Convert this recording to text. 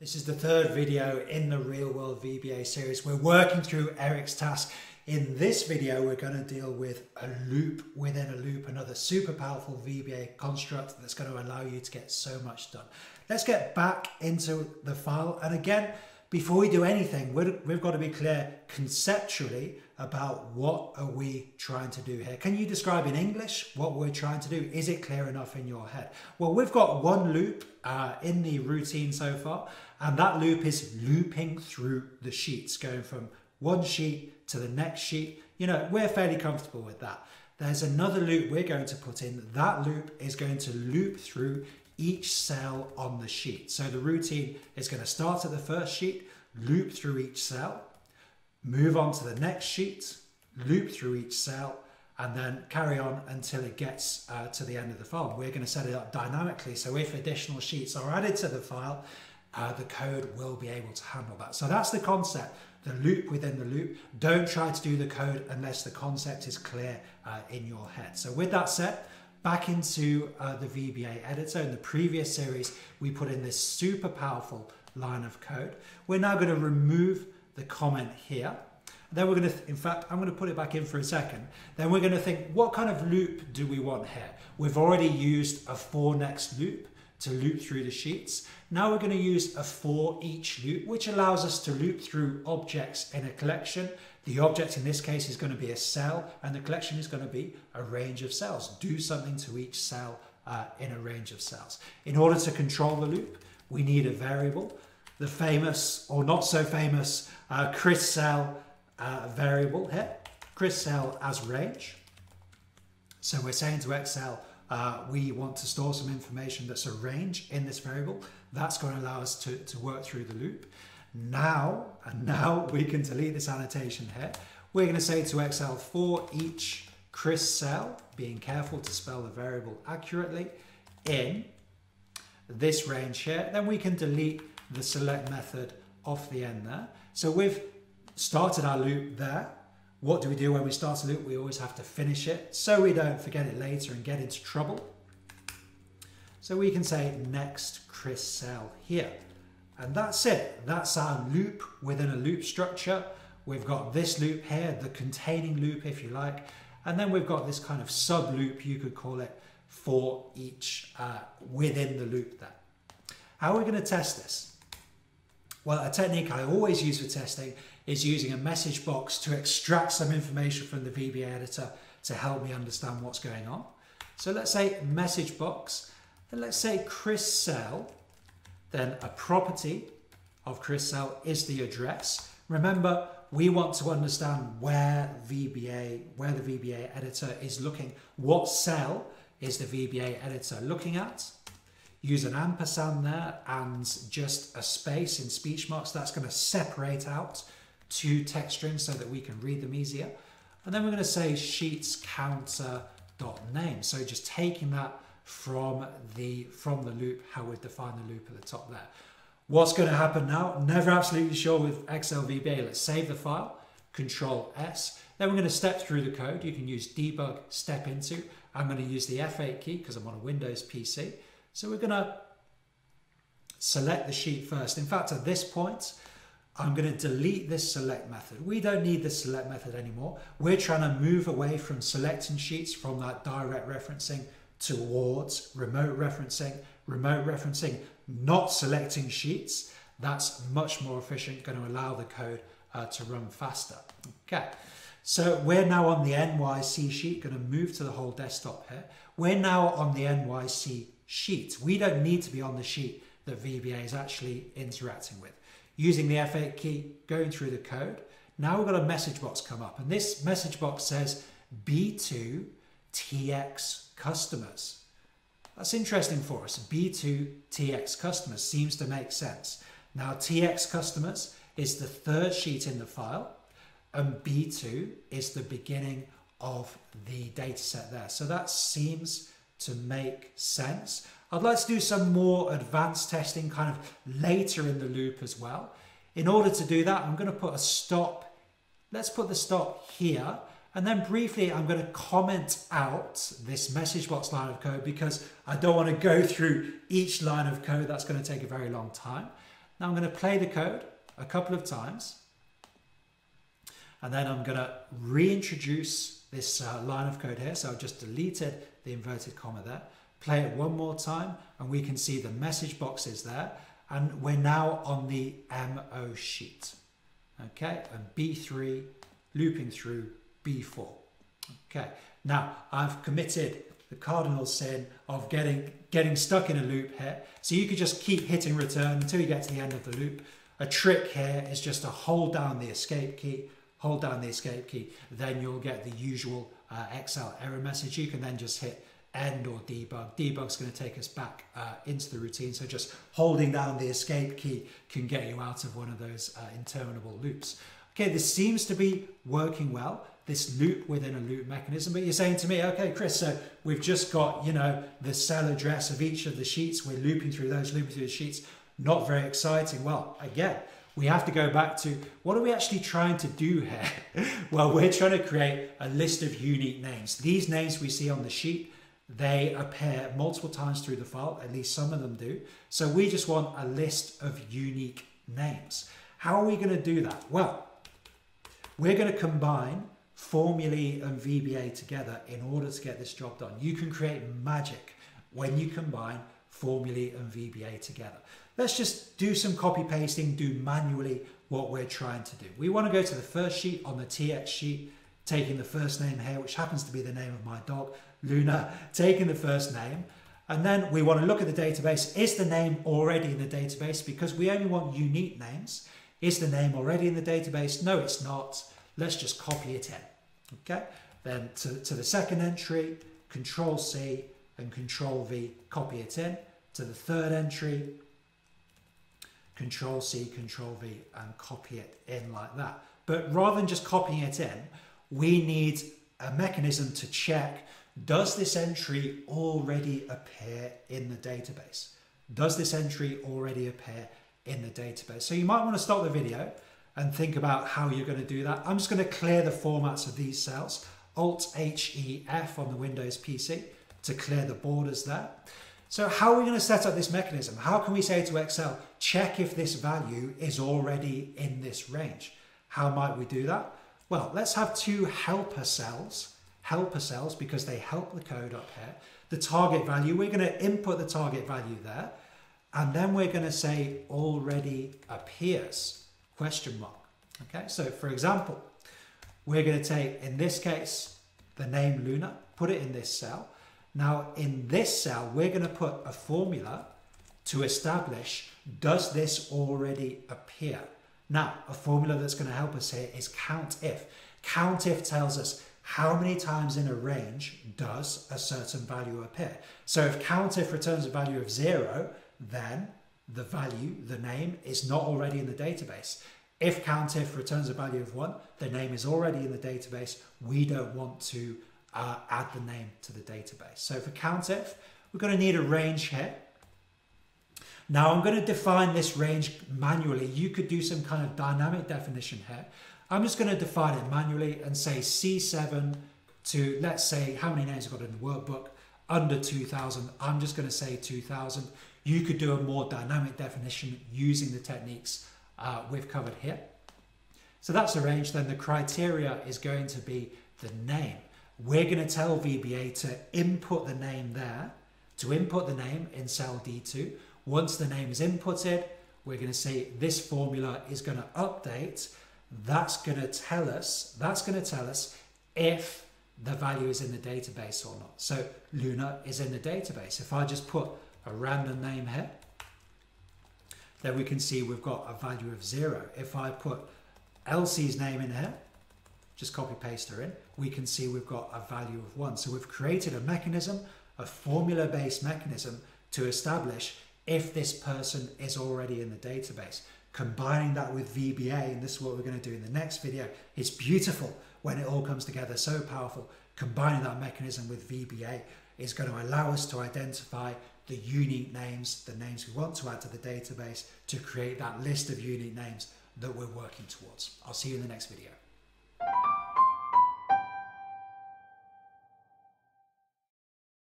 This is the third video in the Real World VBA series. We're working through Eric's task. In this video, we're going to deal with a loop within a loop, another super powerful VBA construct that's going to allow you to get so much done. Let's get back into the file. And again, before we do anything, we've got to be clear conceptually about what are we trying to do here. Can you describe in English what we're trying to do? Is it clear enough in your head? Well, we've got one loop uh, in the routine so far, and that loop is looping through the sheets, going from one sheet to the next sheet. You know, we're fairly comfortable with that. There's another loop we're going to put in. That loop is going to loop through each cell on the sheet. So the routine is going to start at the first sheet, loop through each cell, move on to the next sheet, loop through each cell, and then carry on until it gets uh, to the end of the file. We're going to set it up dynamically. So if additional sheets are added to the file, uh, the code will be able to handle that. So that's the concept, the loop within the loop. Don't try to do the code unless the concept is clear uh, in your head. So with that said, back into uh, the VBA editor. In the previous series, we put in this super powerful line of code. We're now going to remove the comment here. Then we're going to, in fact, I'm going to put it back in for a second. Then we're going to think, what kind of loop do we want here? We've already used a for next loop to loop through the sheets. Now we're going to use a for each loop, which allows us to loop through objects in a collection the object in this case is going to be a cell and the collection is going to be a range of cells. Do something to each cell uh, in a range of cells. In order to control the loop, we need a variable. The famous or not so famous uh, Chris cell uh, variable here, Chris cell as range. So we're saying to Excel, uh, we want to store some information that's a range in this variable. That's going to allow us to, to work through the loop. Now, and now we can delete this annotation here. We're going to say to Excel for each Chris cell, being careful to spell the variable accurately, in this range here, then we can delete the select method off the end there. So we've started our loop there. What do we do when we start a loop? We always have to finish it so we don't forget it later and get into trouble. So we can say next Chris cell here. And that's it. That's our loop within a loop structure. We've got this loop here, the containing loop, if you like. And then we've got this kind of sub loop, you could call it, for each uh, within the loop there. How are we going to test this? Well, a technique I always use for testing is using a message box to extract some information from the VBA editor to help me understand what's going on. So let's say message box, and let's say Chris Cell then a property of Chris cell is the address. Remember, we want to understand where VBA, where the VBA editor is looking. What cell is the VBA editor looking at? Use an ampersand there and just a space in speech marks. That's going to separate out two text strings so that we can read them easier. And then we're going to say sheets counter dot name. So just taking that from the from the loop, how we define the loop at the top there. What's going to happen now? Never absolutely sure with Excel VBA. Let's save the file, Control S. Then we're going to step through the code. You can use debug, step into. I'm going to use the F8 key because I'm on a Windows PC. So we're going to select the sheet first. In fact, at this point, I'm going to delete this select method. We don't need the select method anymore. We're trying to move away from selecting sheets from that direct referencing towards remote referencing, remote referencing, not selecting sheets. That's much more efficient, going to allow the code uh, to run faster. Okay, so we're now on the NYC sheet, going to move to the whole desktop here. We're now on the NYC sheet. We don't need to be on the sheet that VBA is actually interacting with. Using the F8 key, going through the code, now we've got a message box come up, and this message box says B2 TX customers. That's interesting for us. B2 TX customers seems to make sense. Now, TX customers is the third sheet in the file, and B2 is the beginning of the data set there. So that seems to make sense. I'd like to do some more advanced testing kind of later in the loop as well. In order to do that, I'm going to put a stop. Let's put the stop here and then briefly, I'm going to comment out this message box line of code because I don't want to go through each line of code. That's going to take a very long time. Now I'm going to play the code a couple of times. And then I'm going to reintroduce this uh, line of code here. So I've just deleted the inverted comma there. Play it one more time and we can see the message boxes there. And we're now on the MO sheet. Okay, and B3 looping through B4. Okay, now I've committed the cardinal sin of getting getting stuck in a loop here. So you could just keep hitting return until you get to the end of the loop. A trick here is just to hold down the escape key, hold down the escape key, then you'll get the usual uh, Excel error message. You can then just hit end or debug. Debug's going to take us back uh, into the routine. So just holding down the escape key can get you out of one of those uh, interminable loops. Okay, this seems to be working well, this loop within a loop mechanism. But you're saying to me, okay, Chris, so we've just got, you know, the cell address of each of the sheets. We're looping through those, looping through the sheets. Not very exciting. Well, again, we have to go back to what are we actually trying to do here? well, we're trying to create a list of unique names. These names we see on the sheet, they appear multiple times through the file, at least some of them do. So we just want a list of unique names. How are we going to do that? Well, we're going to combine formulae and VBA together in order to get this job done. You can create magic when you combine formulae and VBA together. Let's just do some copy pasting, do manually what we're trying to do. We want to go to the first sheet on the TX sheet, taking the first name here, which happens to be the name of my dog, Luna, taking the first name. And then we want to look at the database. Is the name already in the database? Because we only want unique names. Is the name already in the database? No, it's not. Let's just copy it in. Okay. Then to, to the second entry, Control C and Control V, copy it in. To the third entry, Control C, Control V, and copy it in like that. But rather than just copying it in, we need a mechanism to check does this entry already appear in the database? Does this entry already appear in the database? So you might want to stop the video and think about how you're going to do that. I'm just going to clear the formats of these cells, Alt H E F on the Windows PC to clear the borders there. So how are we going to set up this mechanism? How can we say to Excel, check if this value is already in this range? How might we do that? Well, let's have two helper cells, helper cells because they help the code up here. The target value, we're going to input the target value there. And then we're going to say already appears, question mark. Okay, so for example, we're going to take, in this case, the name Luna, put it in this cell. Now in this cell, we're going to put a formula to establish, does this already appear? Now, a formula that's going to help us here is COUNTIF. COUNTIF tells us how many times in a range does a certain value appear. So if COUNTIF returns a value of zero, then the value, the name, is not already in the database. If COUNTIF returns a value of one, the name is already in the database. We don't want to uh, add the name to the database. So for COUNTIF, we're going to need a range here. Now I'm going to define this range manually. You could do some kind of dynamic definition here. I'm just going to define it manually and say C7 to, let's say, how many names I've got in the workbook, under 2000. I'm just going to say 2000. You could do a more dynamic definition using the techniques uh, we've covered here. So that's a range. Then the criteria is going to be the name. We're going to tell VBA to input the name there, to input the name in cell D2. Once the name is inputted, we're going to say this formula is going to update. That's going to tell us, that's going to tell us if the value is in the database or not. So Luna is in the database. If I just put a random name here, then we can see we've got a value of zero. If I put Elsie's name in here, just copy paste her in, we can see we've got a value of one. So we've created a mechanism, a formula based mechanism to establish if this person is already in the database. Combining that with VBA, and this is what we're going to do in the next video, it's beautiful when it all comes together, so powerful. Combining that mechanism with VBA is going to allow us to identify the unique names, the names we want to add to the database to create that list of unique names that we're working towards. I'll see you in the next video.